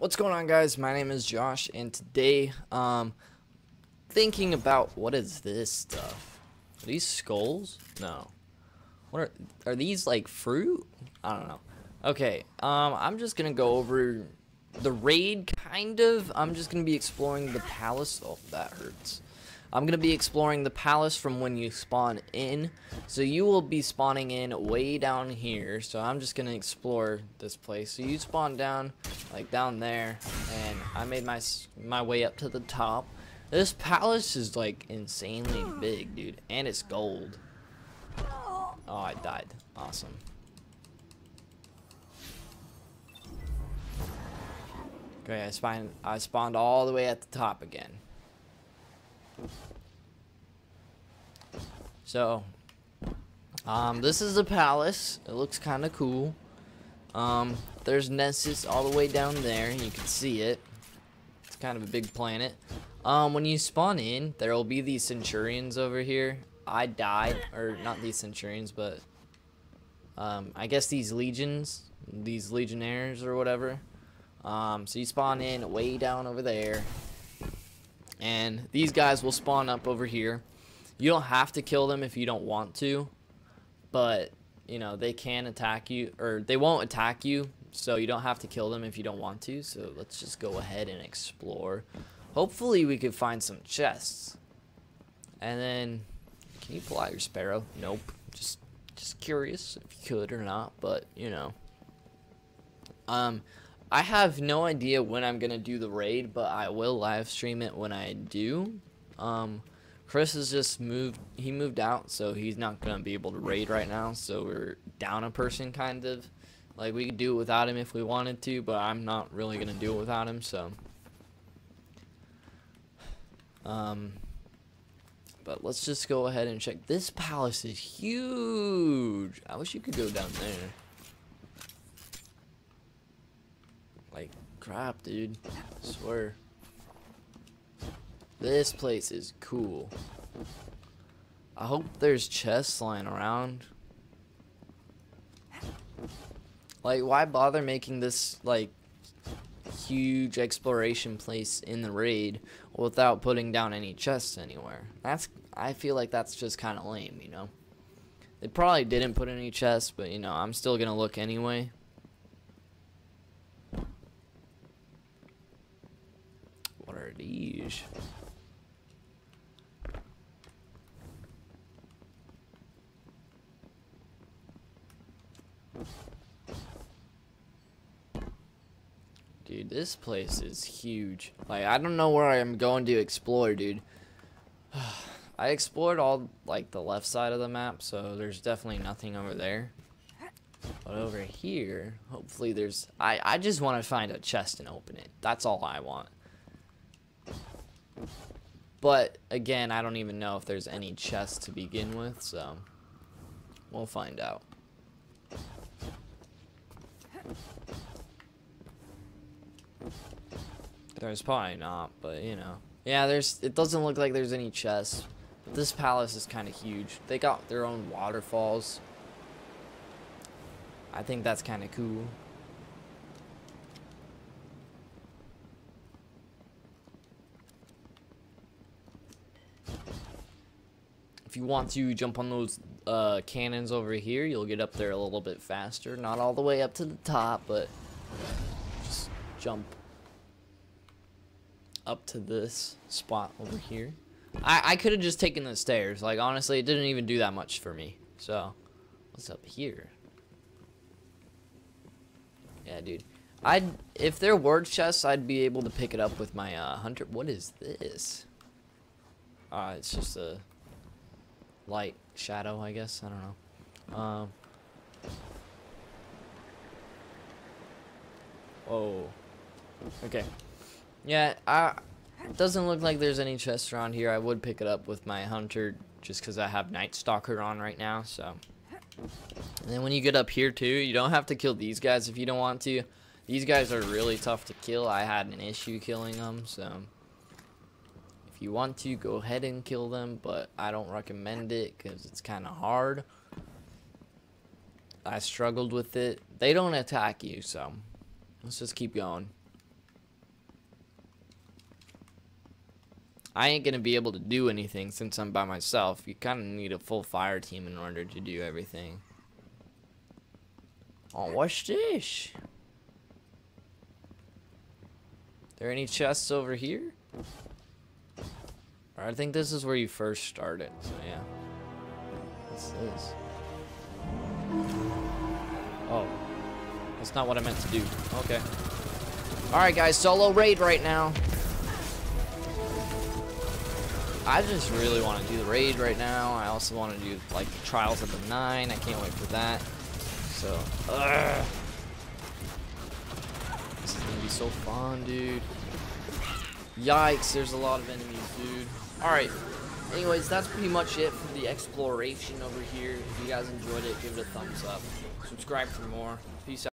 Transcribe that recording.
What's going on guys? My name is Josh and today um thinking about what is this stuff? Are these skulls? No. What are are these like fruit? I don't know. Okay, um I'm just gonna go over the raid kind of. I'm just gonna be exploring the palace. Oh that hurts. I'm going to be exploring the palace from when you spawn in. So you will be spawning in way down here. So I'm just going to explore this place. So you spawn down, like down there. And I made my, my way up to the top. This palace is like insanely big, dude. And it's gold. Oh, I died. Awesome. Okay, I spawned, I spawned all the way at the top again. So, um, this is the palace. It looks kind of cool. Um, there's Nessus all the way down there. You can see it. It's kind of a big planet. Um, when you spawn in, there will be these Centurions over here. I died, or not these Centurions, but um, I guess these Legions, these Legionnaires or whatever. Um, so you spawn in way down over there. And these guys will spawn up over here. You don't have to kill them if you don't want to, but you know they can attack you or they won't attack you, so you don't have to kill them if you don't want to. So let's just go ahead and explore. Hopefully we could find some chests. And then can you pull out your sparrow? Nope. Just just curious if you could or not, but you know. Um I have no idea when I'm gonna do the raid, but I will live stream it when I do. Um Chris has just moved, he moved out, so he's not going to be able to raid right now, so we're down a person, kind of. Like, we could do it without him if we wanted to, but I'm not really going to do it without him, so. Um, but let's just go ahead and check. This palace is huge. I wish you could go down there. Like, crap, dude. I swear. This place is cool. I hope there's chests lying around. Like, why bother making this, like, huge exploration place in the raid without putting down any chests anywhere? That's, I feel like that's just kind of lame, you know? They probably didn't put any chests, but, you know, I'm still gonna look anyway. What are Dude, this place is huge. Like, I don't know where I'm going to explore, dude. I explored all, like, the left side of the map, so there's definitely nothing over there. But over here, hopefully there's... I, I just want to find a chest and open it. That's all I want. But, again, I don't even know if there's any chests to begin with, so... We'll find out. There's probably not, but you know. Yeah, there's. It doesn't look like there's any chests. This palace is kind of huge. They got their own waterfalls. I think that's kind of cool. If you want to jump on those uh, cannons over here, you'll get up there a little bit faster. Not all the way up to the top, but just jump up to this spot over here. I, I could have just taken the stairs. Like, honestly, it didn't even do that much for me. So, what's up here? Yeah, dude. I'd, if there were chests, I'd be able to pick it up with my uh, hunter. What is this? Uh, it's just a light shadow, I guess. I don't know. Um. Whoa. Okay. Yeah, I, it doesn't look like there's any chests around here. I would pick it up with my hunter just because I have Night Stalker on right now. So, and then when you get up here too, you don't have to kill these guys if you don't want to. These guys are really tough to kill. I had an issue killing them, so you want to, go ahead and kill them, but I don't recommend it because it's kind of hard. I struggled with it. They don't attack you, so let's just keep going. I ain't going to be able to do anything since I'm by myself. You kind of need a full fire team in order to do everything. Oh, what's this? There any chests over here? I think this is where you first started, so yeah. What's this? Oh. That's not what I meant to do. Okay. Alright guys, solo raid right now. I just really want to do the raid right now. I also want to do like Trials of the Nine. I can't wait for that. So, ugh. This is gonna be so fun, dude. Yikes, there's a lot of enemies, dude. Alright, anyways, that's pretty much it for the exploration over here. If you guys enjoyed it, give it a thumbs up. Subscribe for more. Peace out.